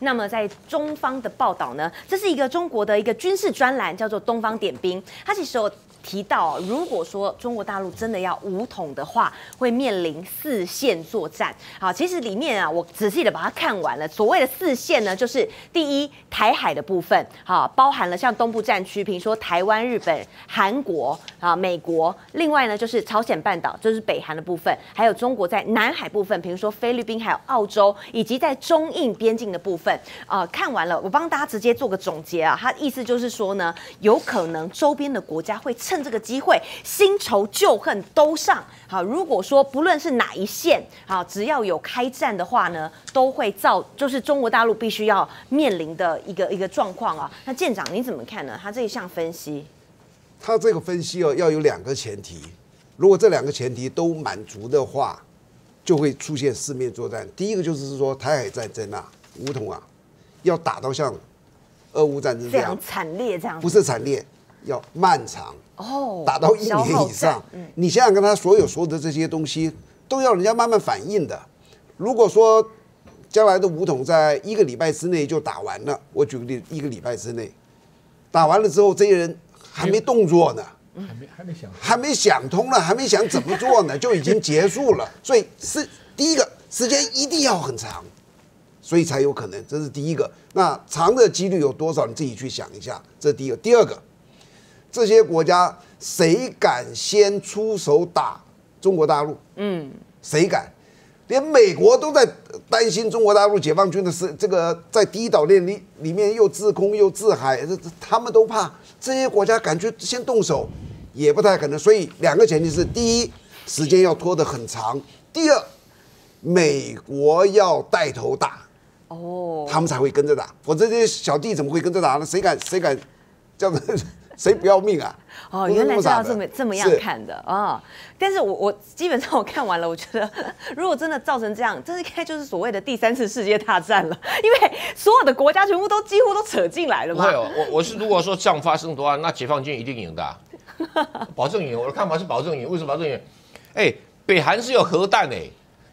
那么在中方的报道呢，这是一个中国的一个军事专栏，叫做《东方点兵》，它其实有。提到，如果说中国大陆真的要武统的话，会面临四线作战。好，其实里面啊，我仔细的把它看完了。所谓的四线呢，就是第一台海的部分，好，包含了像东部战区，比如说台湾、日本、韩国啊、美国。另外呢，就是朝鲜半岛，就是北韩的部分，还有中国在南海部分，比如说菲律宾、还有澳洲，以及在中印边境的部分。啊，看完了，我帮大家直接做个总结啊。他意思就是说呢，有可能周边的国家会趁这个机会，新仇旧恨都上。好，如果说不论是哪一线，好，只要有开战的话呢，都会造，就是中国大陆必须要面临的一个一个状况啊。那舰长你怎么看呢？他这一项分析，他这个分析哦，要有两个前提，如果这两个前提都满足的话，就会出现四面作战。第一个就是说台海战争啊，武统啊，要打到像俄乌战争这样惨烈，这样不是惨烈。要漫长哦，打到一年以上。你想想，跟他所有说的这些东西，都要人家慢慢反应的。如果说将来的武统在一个礼拜之内就打完了，我举个例，一个礼拜之内打完了之后，这些人还没动作呢，还没还没想，还没想通了，还没想怎么做呢，就已经结束了。所以是第一个时间一定要很长，所以才有可能。这是第一个。那长的几率有多少？你自己去想一下。这是第一个。第二个。这些国家谁敢先出手打中国大陆？嗯，谁敢？连美国都在担心中国大陆解放军的是这个在第一岛链里里面又制空又制海，这他们都怕。这些国家敢去先动手，也不太可能。所以两个前提是：第一，时间要拖得很长；第二，美国要带头打，哦，他们才会跟着打。否则这些小弟怎么会跟着打呢？谁敢？谁敢这样子？谁不要命啊？哦，原来是要这么这么样看的啊！但是我我基本上我看完了，我觉得 如果真的造成这样，这应该就是所谓的第三次世界大战了，因为所有的国家全部都几乎都扯进来了嘛。不会，我我是如果说这样发生的话，那解放军一定赢的，保证赢。我的看法是保证赢。为什么保证赢？哎，北韩是有核弹哎，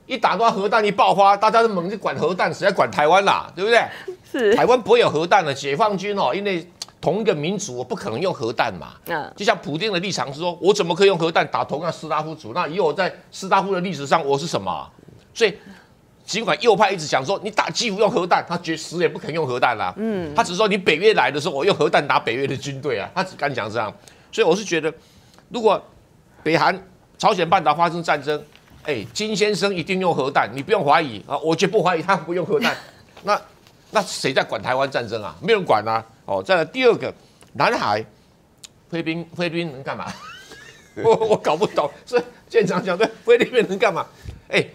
一打到核弹一爆发，大家都猛去管核弹，谁在管台湾啦？对不对？是台湾不会有核弹的，解放军哦，因为。同一个民族，我不可能用核弹嘛。嗯，就像普京的立场是说，我怎么可以用核弹打同样斯拉夫族？那以我在斯拉夫的历史上，我是什么？所以，尽管右派一直讲说你打基辅用核弹，他绝死也不肯用核弹啦。嗯，他只是说你北约来的时候，我用核弹打北约的军队啊。他只敢讲这样。所以我是觉得，如果北韩、朝鲜半岛发生战争，哎，金先生一定用核弹，你不用怀疑啊，我绝不怀疑他不用核弹。那那谁在管台湾战争啊？没人管啊。哦，再来第二个，南海，菲律宾菲律宾能干嘛？我我搞不懂，是舰长讲的菲律宾能干嘛？哎，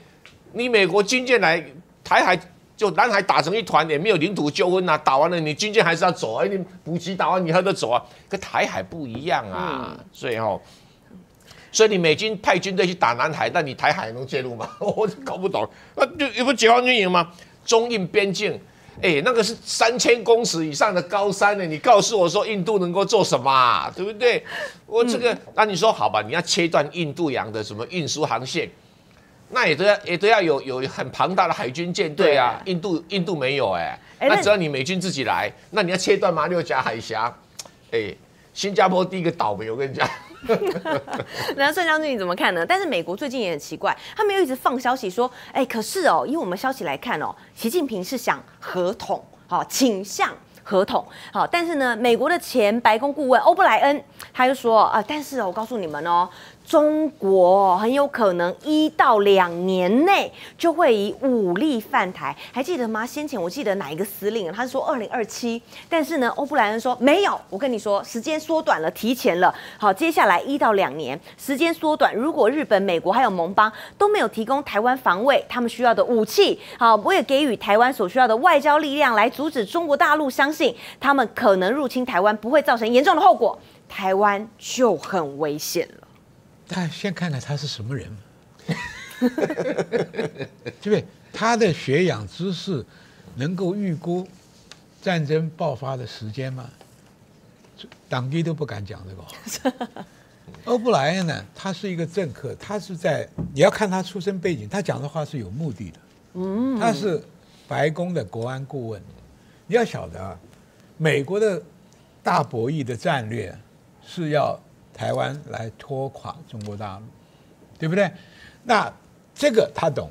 你美国军舰来台海，就南海打成一团，也没有领土纠纷呐。打完了，你军舰还是要走啊，你补给打完你还得走啊。跟台海不一样啊，所以哦，所以你美军派军队去打南海，那你台海能介入吗？我搞不懂，那就有不解放军赢吗？中印边境。哎，那个是三千公尺以上的高山呢，你告诉我说印度能够做什么，对不对？我这个，那你说好吧，你要切断印度洋的什么运输航线，那也都要也都要有有很庞大的海军舰队啊。印度印度没有哎，那只要你美军自己来，那你要切断马六甲海峡，哎，新加坡第一个倒霉，我跟你讲。那孙将军你怎么看呢？但是美国最近也很奇怪，他们又一直放消息说，哎，可是哦，以我们消息来看哦，习近平是想合同，好倾向合同，好，但是呢，美国的前白宫顾问欧布莱恩他就说啊，但是我告诉你们哦。中国很有可能一到两年内就会以武力犯台，还记得吗？先前我记得哪一个司令，他说二零二七，但是呢，欧布莱恩说没有。我跟你说，时间缩短了，提前了。好，接下来一到两年，时间缩短。如果日本、美国还有盟邦都没有提供台湾防卫他们需要的武器，好，我也给予台湾所需要的外交力量来阻止中国大陆，相信他们可能入侵台湾不会造成严重的后果，台湾就很危险了。他先看看他是什么人，对不对？他的学养知识能够预估战争爆发的时间吗？党弟都不敢讲这个。欧布莱恩呢？他是一个政客，他是在你要看他出身背景，他讲的话是有目的的。嗯，他是白宫的国安顾问，你要晓得啊，美国的大博弈的战略是要台湾来拖垮中国大陆，对不对？那这个他懂，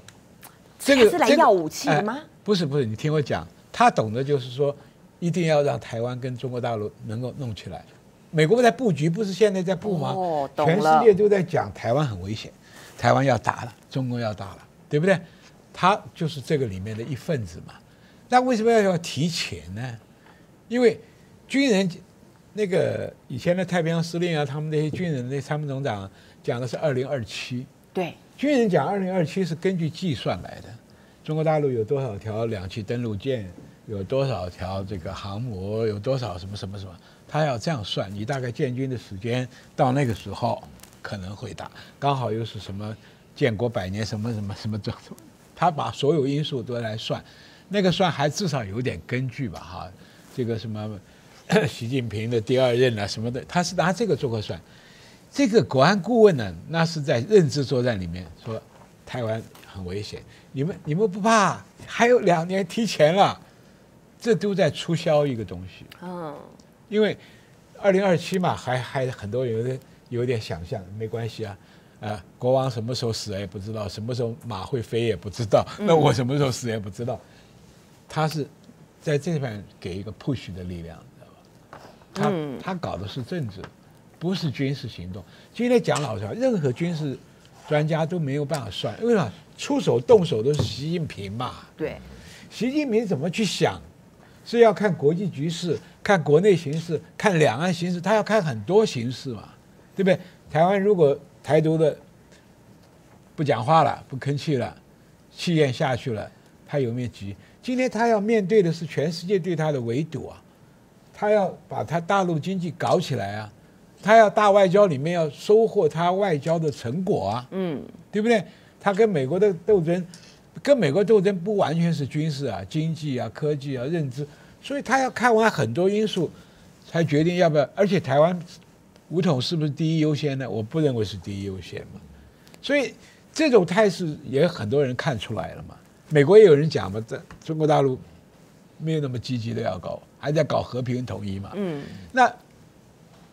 这个是来要武器的吗？不是不是，你听我讲，他懂的就是说，一定要让台湾跟中国大陆能够弄起来。美国在布局，不是现在在布吗？哦，全世界都在讲台湾很危险，台湾要打了，中国要打了，对不对？他就是这个里面的一份子嘛。那为什么要要提前呢？因为军人那个以前的太平洋司令啊，他们那些军人那参谋总长讲的是二零二七。对，军人讲二零二七是根据计算来的。中国大陆有多少条两栖登陆舰？有多少条这个航母？有多少什么什么什么？他要这样算，你大概建军的时间到那个时候可能会打，刚好又是什么建国百年什么什么什么这，他把所有因素都来算，那个算还至少有点根据吧哈。这个什么 习近平的第二任啊什么的，他是拿这个做个算。这个国安顾问呢，那是在认知作战里面说台湾很危险，你们你们不怕？还有两年提前了，这都在促销一个东西。嗯。因为二零二七嘛，还还很多有点有点想象，没关系啊，啊，国王什么时候死也不知道，什么时候马会飞也不知道，那我什么时候死也不知道。他是在这方面给一个 push 的力量？他他搞的是政治，不是军事行动。今天讲老实话，任何军事专家都没有办法算，为什么？出手动手都是习近平嘛。对，习近平怎么去想？是要看国际局势，看国内形势，看两岸形势，他要看很多形势嘛，对不对？台湾如果台独的不讲话了，不吭气了，气焰下去了，他有没有急？今天他要面对的是全世界对他的围堵啊，他要把他大陆经济搞起来啊，他要大外交里面要收获他外交的成果啊，嗯，对不对？他跟美国的斗争，跟美国斗争不完全是军事啊，经济啊，科技啊，认知。所以他要看完很多因素，才决定要不要。而且台湾武统是不是第一优先呢？我不认为是第一优先嘛。所以这种态势也很多人看出来了嘛。美国也有人讲嘛，在中国大陆没有那么积极的要搞，还在搞和平统一嘛。嗯。那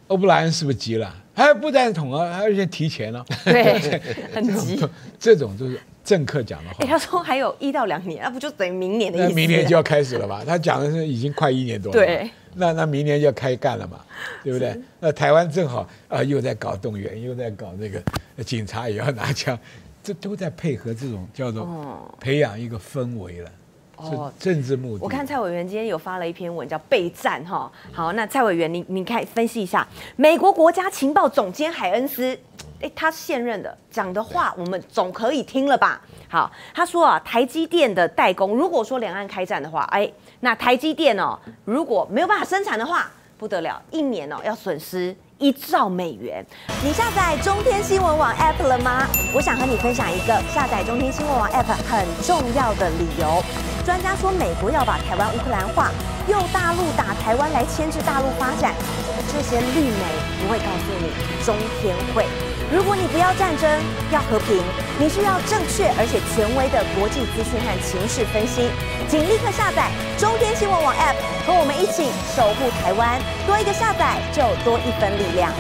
欧布莱恩是不是急了？还不赞同啊，而且提前了。对，很急。这种就是。政客讲的话，他说还有一到两年，那不就等于明年的意思？那明年就要开始了吧？他讲的是已经快一年多了。对，那那明年就要开干了嘛，对不对？那台湾正好啊，又在搞动员，又在搞那个警察也要拿枪，这都在配合这种叫做培养一个氛围了。哦，政治目的。我看蔡委员今天有发了一篇文，叫备战哈。好，那蔡委员，你你看分析一下，美国国家情报总监海恩斯。哎，他现任的讲的话，我们总可以听了吧？好，他说啊，台积电的代工，如果说两岸开战的话，哎，那台积电哦，如果没有办法生产的话，不得了，一年哦要损失一兆美元。你下载中天新闻网 App 了吗？我想和你分享一个下载中天新闻网 App 很重要的理由。专家说，美国要把台湾乌克兰化，用大陆打台湾来牵制大陆发展，这些绿媒不会告诉你，中天会。如果你不要战争，要和平，你需要正确而且权威的国际资讯和情势分析，请立刻下载中天新闻网 App，和我们一起守护台湾。多一个下载，就多一分力量。